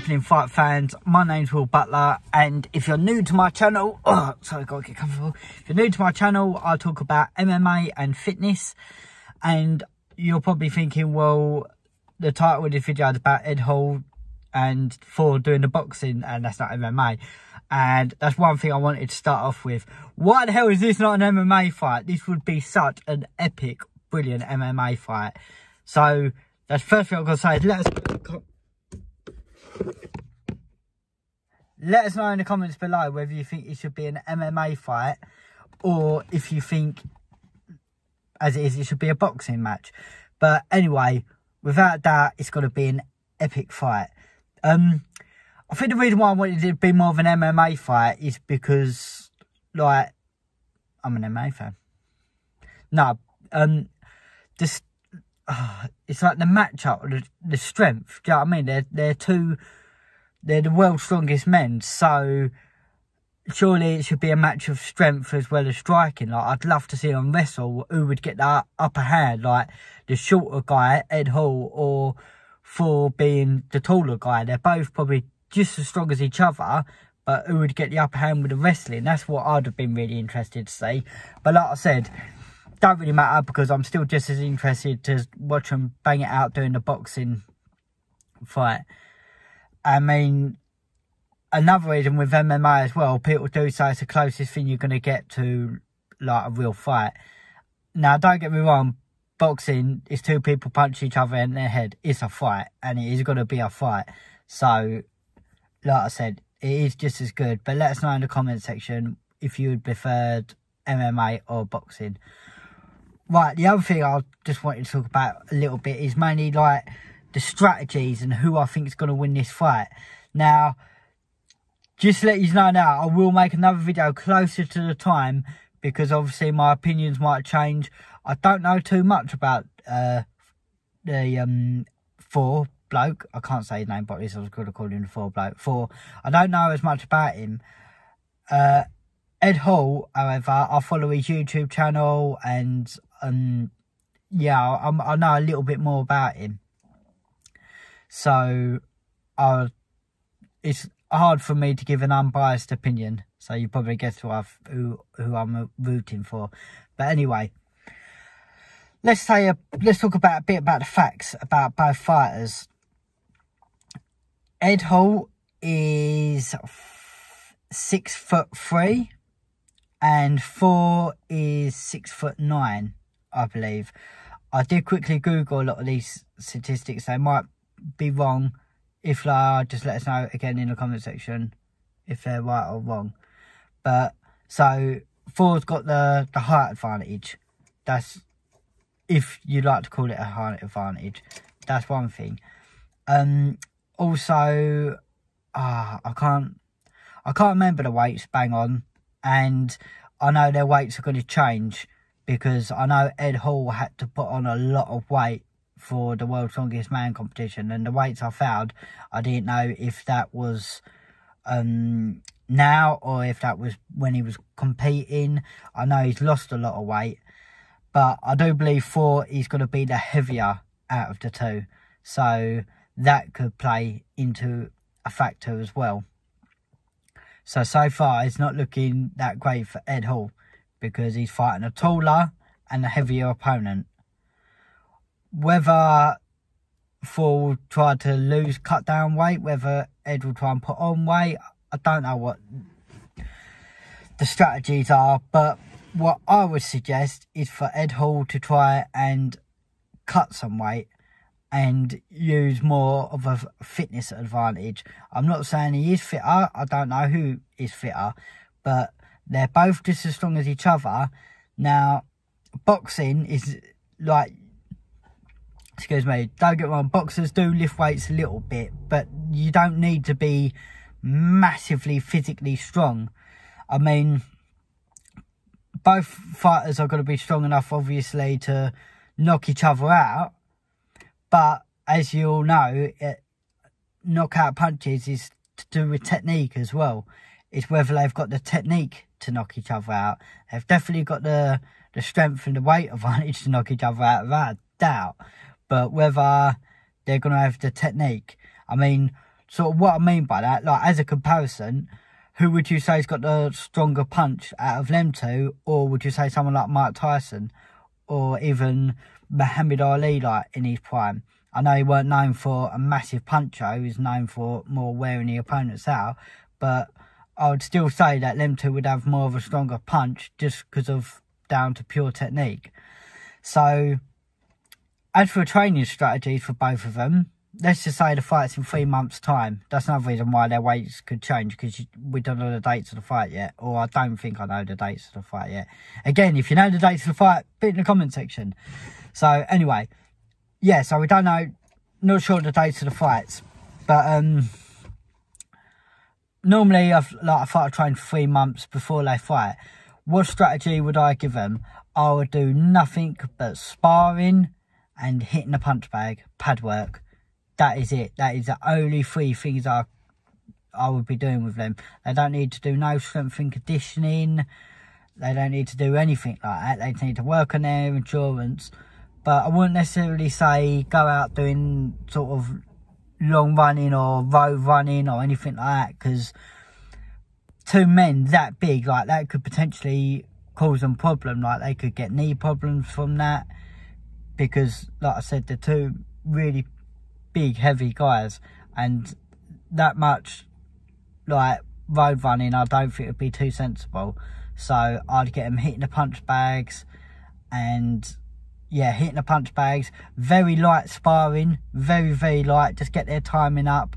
happening fight fans. My name's will butler and if you're new to my channel oh sorry gotta get comfortable. If you're new to my channel i talk about mma and fitness and you're probably thinking well the title of this video is about ed hall and Thor doing the boxing and that's not mma and that's one thing i wanted to start off with. Why the hell is this not an mma fight? This would be such an epic brilliant mma fight. So that's first thing i'm gonna say. Let us let us know in the comments below whether you think it should be an MMA fight or if you think, as it is, it should be a boxing match. But anyway, without that, it's got to be an epic fight. Um, I think the reason why I wanted it to be more of an MMA fight is because, like, I'm an MMA fan. No, um, just uh, it's like the matchup, the, the strength. Do you know what I mean? They're they're two they're the world's strongest men, so surely it should be a match of strength as well as striking. Like I'd love to see them wrestle who would get that upper hand, like the shorter guy, Ed Hall, or Thor being the taller guy. They're both probably just as strong as each other, but who would get the upper hand with the wrestling? That's what I'd have been really interested to see. But like I said, don't really matter because I'm still just as interested to watch them bang it out doing the boxing fight. I mean, another reason with MMA as well, people do say it's the closest thing you're going to get to like a real fight. Now, don't get me wrong, boxing is two people punch each other in their head. It's a fight, and it is going to be a fight. So, like I said, it is just as good. But let us know in the comment section if you would preferred MMA or boxing. Right, the other thing I just wanted to talk about a little bit is mainly like the strategies and who I think is going to win this fight. Now, just let you know now, I will make another video closer to the time because obviously my opinions might change. I don't know too much about uh, the um, Thor bloke. I can't say his name, but I was going to call him the Thor bloke. Thor. I don't know as much about him. Uh, Ed Hall, however, I follow his YouTube channel and um, yeah, I, I know a little bit more about him. So uh, it's hard for me to give an unbiased opinion. So you probably guess who, I've, who, who I'm rooting for. But anyway, let's say a, let's talk about a bit about the facts about both fighters. Ed Hall is six foot three, and Thor is six foot nine, I believe. I did quickly Google a lot of these statistics. They might be wrong. If they are, just let us know again in the comment section if they're right or wrong. But so Thor's got the the height advantage. That's if you like to call it a height advantage. That's one thing. Um. Also, ah, I can't. I can't remember the weights bang on, and I know their weights are going to change because I know Ed Hall had to put on a lot of weight for the world's Strongest Man competition. And the weights I found, I didn't know if that was um, now or if that was when he was competing. I know he's lost a lot of weight, but I do believe Thor he's going to be the heavier out of the two. So that could play into a factor as well. So, so far, it's not looking that great for Ed Hall because he's fighting a taller and a heavier opponent. Whether Thor try to lose, cut down weight, whether Ed will try and put on weight, I don't know what the strategies are, but what I would suggest is for Ed Hall to try and cut some weight and use more of a fitness advantage. I'm not saying he is fitter, I don't know who is fitter, but they're both just as strong as each other. Now, boxing is like excuse me, don't get wrong, boxers do lift weights a little bit, but you don't need to be massively physically strong. I mean, both fighters are going to be strong enough, obviously, to knock each other out. But as you all know, it, knockout punches is to do with technique as well. It's whether they've got the technique to knock each other out. They've definitely got the the strength and the weight advantage to knock each other out, without doubt but whether they're going to have the technique. I mean, sort of what I mean by that, like as a comparison, who would you say has got the stronger punch out of them two, or would you say someone like Mike Tyson, or even Muhammad Ali, like in his prime? I know he weren't known for a massive puncher; he was known for more wearing the opponents out. But I would still say that them two would have more of a stronger punch, just because of down to pure technique. So, as for training strategies for both of them, let's just say the fight's in three months' time. That's another reason why their weights could change because we don't know the dates of the fight yet, or I don't think I know the dates of the fight yet. Again, if you know the dates of the fight, put it in the comment section. So anyway, yeah, so we don't know, not sure the dates of the fights, but um, normally I've like I thought I trained for three months before they fight. What strategy would I give them? I would do nothing but sparring and hitting the punch bag, pad work that is it. That is the only three things I I would be doing with them. They don't need to do no strength and conditioning. They don't need to do anything like that. They need to work on their endurance. But I wouldn't necessarily say go out doing sort of long running or road running or anything like that because two men that big like that could potentially cause them problem like they could get knee problems from that because like I said they're two really big, heavy guys, and that much like road running, I don't think it would be too sensible. So I'd get them hitting the punch bags, and yeah, hitting the punch bags. Very light sparring, very very light. Just get their timing up.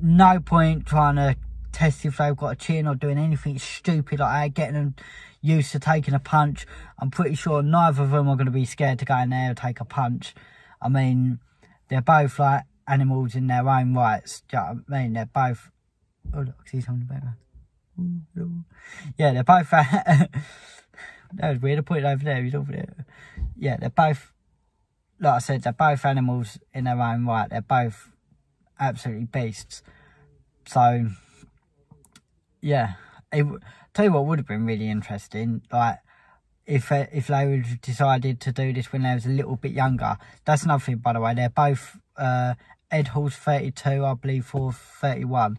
No point trying to test if they've got a chin or doing anything stupid like that. Getting them used to taking a punch. I'm pretty sure neither of them are going to be scared to go in there and take a punch. I mean, they're both like animals in their own rights. Do you know what I mean? They're both. Oh look, see something better. Yeah, they're both. that was weird. I put it over there. He's over there. Yeah, they're both. Like I said, they're both animals in their own right. They're both absolutely beasts. So, yeah, it, tell you what would have been really interesting. Like if uh, if they would have decided to do this when they was a little bit younger. That's another thing, by the way. They're both uh, Ed Hall's 32, I believe, Thor 31.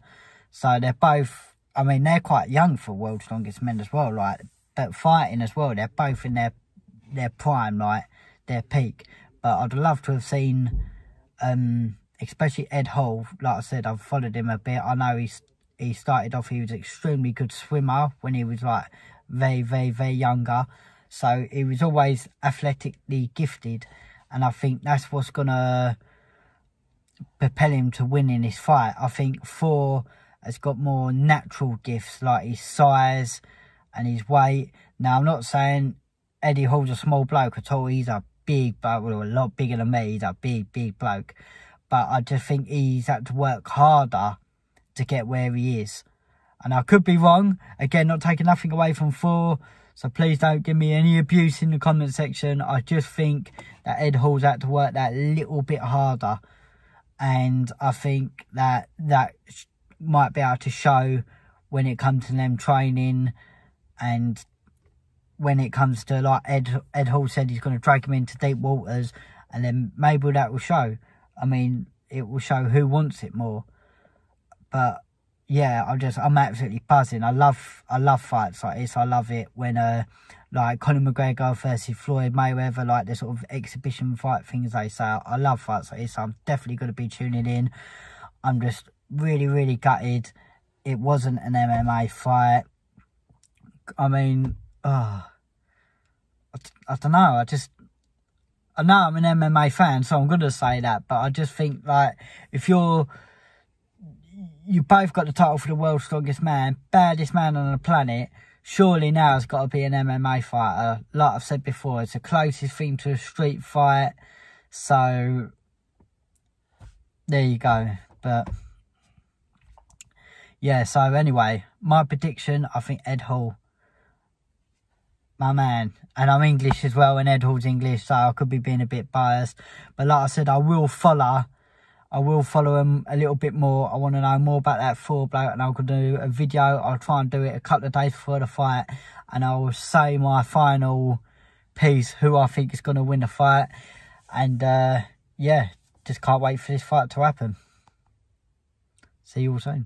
So they're both. I mean, they're quite young for World's Strongest Men as well. Like, but fighting as well. They're both in their their prime, like their peak. But I'd love to have seen, um, especially Ed Hall. Like I said, I've followed him a bit. I know he's he started off. He was extremely good swimmer when he was like very, very, very younger. So he was always athletically gifted. And I think that's what's to propel him to win in this fight. I think Thor has got more natural gifts like his size and his weight. Now, I'm not saying Eddie Hall's a small bloke at all. He's a big bloke, well, a lot bigger than me. He's a big, big bloke. But I just think he's had to work harder to get where he is. And I could be wrong. Again, not taking nothing away from Thor. So please don't give me any abuse in the comment section. I just think that Ed Hall's had to work that little bit harder. And I think that that might be able to show when it comes to them training and when it comes to like Ed Ed Hall said he's going to drag him into deep waters and then maybe that will show. I mean, it will show who wants it more. But yeah, I'm just I'm absolutely buzzing. I love I love fights like this. I love it when uh like Conor McGregor versus Floyd Mayweather, like the sort of exhibition fight things they say. I love fights like this. I'm definitely going to be tuning in. I'm just really really gutted. It wasn't an MMA fight. I mean, oh, I, I don't know. I just I know I'm an MMA fan, so I'm to say that. But I just think like if you're you both got the title for the world's strongest man, baddest man on the planet. Surely now it's got to be an MMA fighter. Like I've said before, it's the closest thing to a street fight. So there you go. But yeah, so anyway, my prediction, I think Ed Hall, my man, and I'm English as well, and Ed Hall's English, so I could be being a bit biased. But like I said, I will follow I will follow him a little bit more. I want to know more about that Thor bloke and I'll do a video. I'll try and do it a couple of days before the fight and I will say my final piece, who I think is going to win the fight. And uh, yeah, just can't wait for this fight to happen. See you all soon.